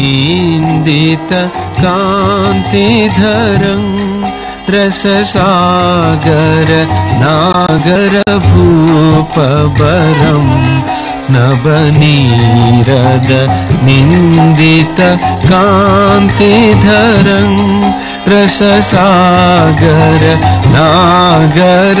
नवनीरदनिन्दित कान्तिधरम् रससागर नागर भूपवरम् नवनीरद निन्दित कान्तिधरम् रससागर नागर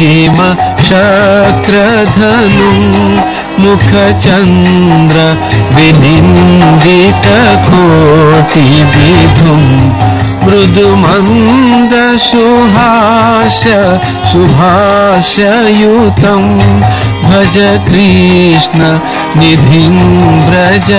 भ्रुविशङ्कितवङ्किम शक्रधनु मुखचन्द्र विनिन्दितकोटिविधुम् मृदुमन्दसुहास्य सुभाष्ययुतं भज कृष्ण निधिं व्रज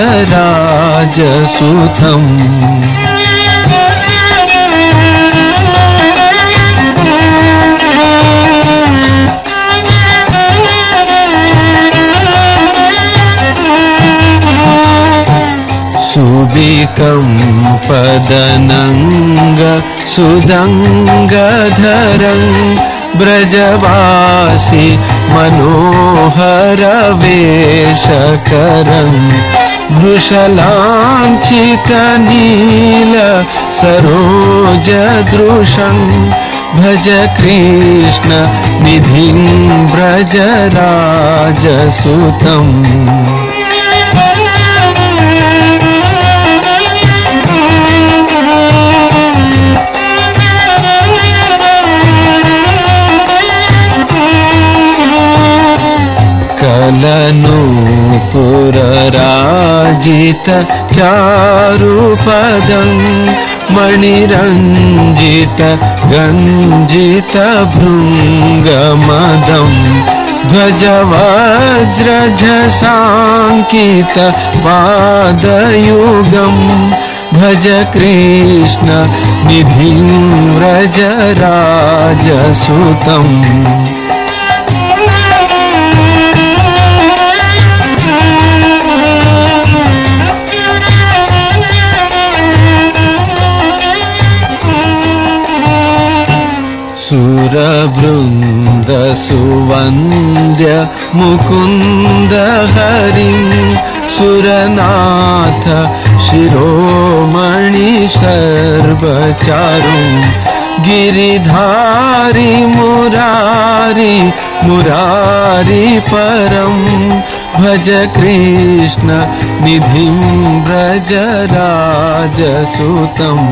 सुविकम्पदनङ्ग सुदङ्गधरं व्रजवासि मनोहरवेशकरम् वृषलाञ्चितनील सरोजदृशम् भज कृष्ण निधिं व्रज राजसुतम् कलनूपुरराजित चारुपदम् मणिरञ्जित गञ्जित भृङ्गमदम् ध्वजवज्रझसाङ्कित पादयुगम् भज कृष्ण निधिं व्रज सुरवृन्दसुवन्द्य मुकुन्द हरिं सुरनाथ शिरोमणि सर्वचारुं गिरिधारि मुरारि मुरारि परं भज कृष्ण निधिं व्रज राजसुतम्